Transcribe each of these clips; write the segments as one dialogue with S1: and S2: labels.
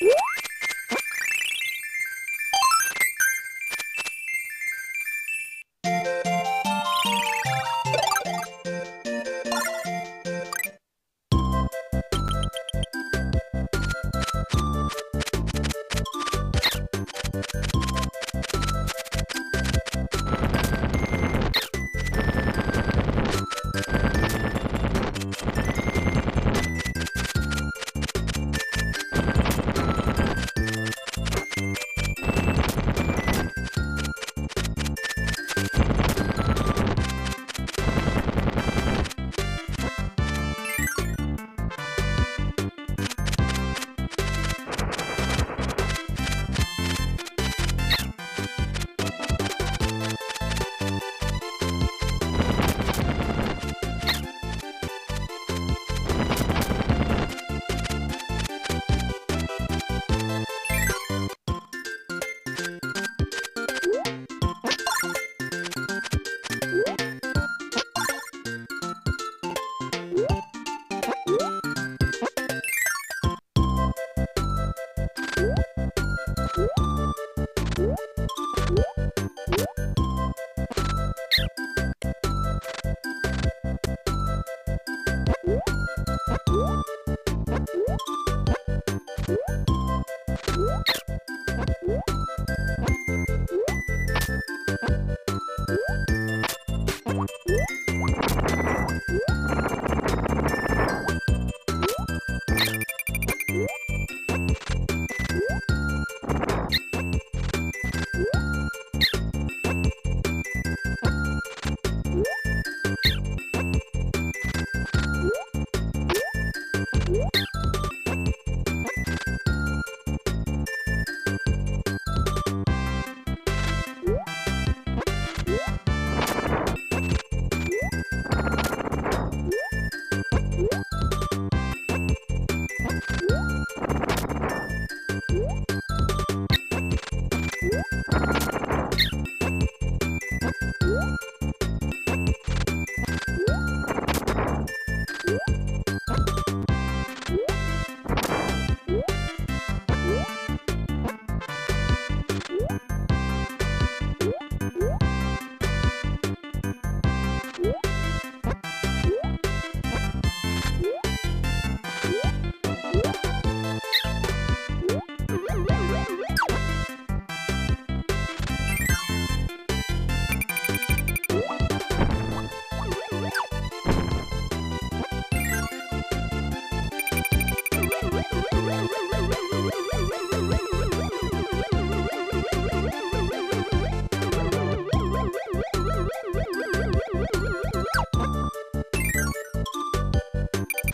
S1: What?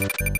S1: Thank you.